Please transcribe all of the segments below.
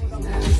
Música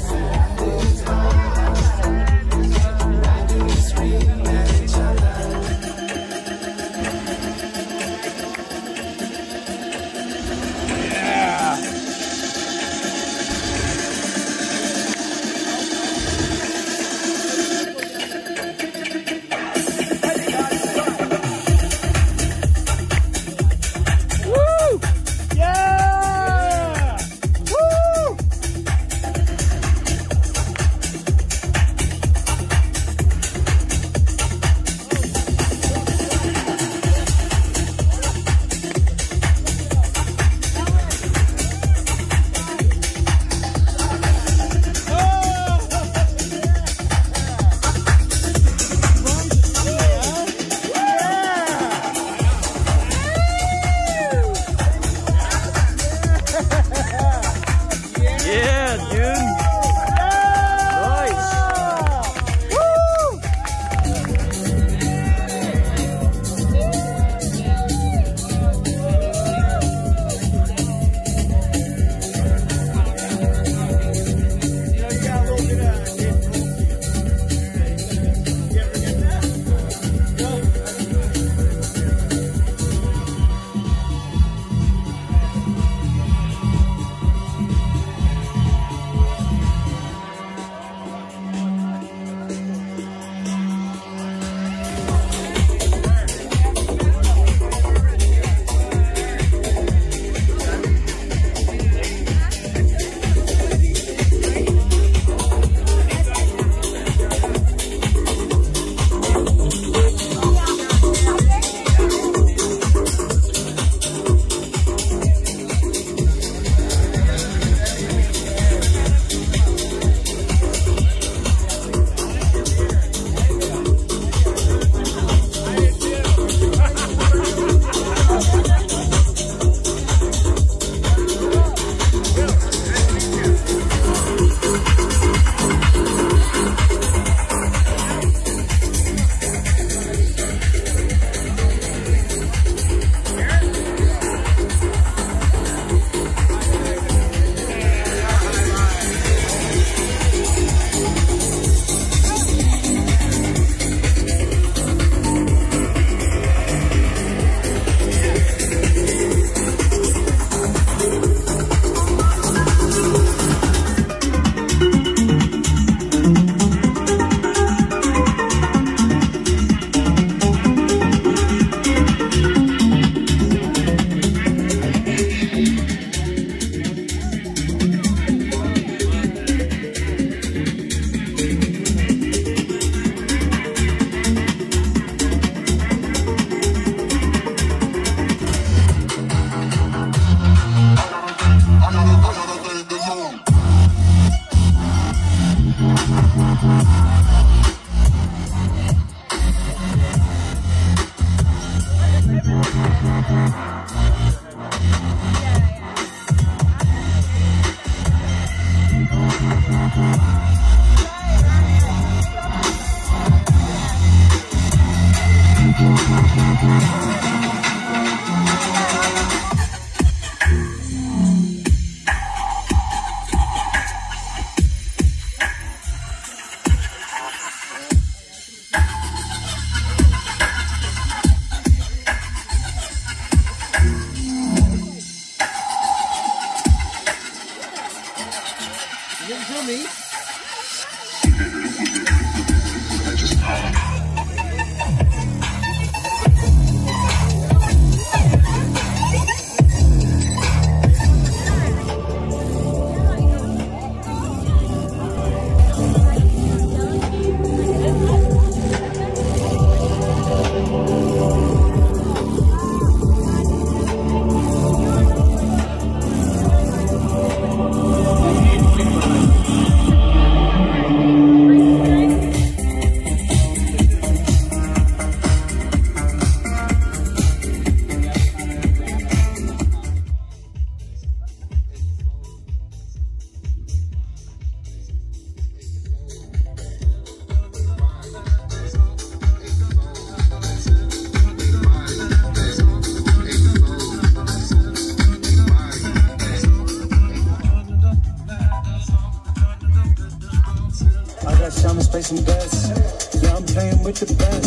me. Yeah, I'm playing with the best.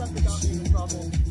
That's the company in trouble.